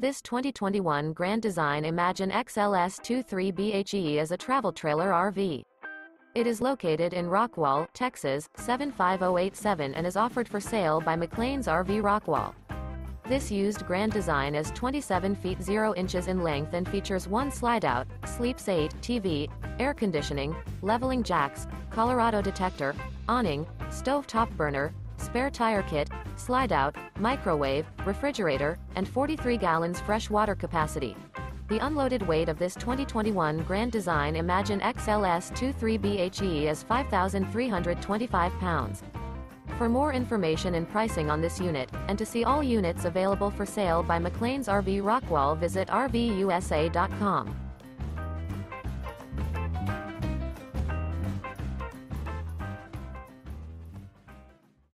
This 2021 Grand Design Imagine XLS 23BHE is a travel trailer RV. It is located in Rockwall, Texas, 75087 and is offered for sale by McClain's RV Rockwall. This used Grand Design is 27 feet 0 inches in length and features one slide-out, Sleeps 8, TV, air conditioning, leveling jacks, Colorado detector, awning, stove top burner, spare tire kit, slide-out, microwave, refrigerator, and 43 gallons fresh water capacity. The unloaded weight of this 2021 Grand Design Imagine XLS 23BHE is 5,325 pounds. For more information and pricing on this unit, and to see all units available for sale by McClain's RV Rockwall visit RVUSA.com.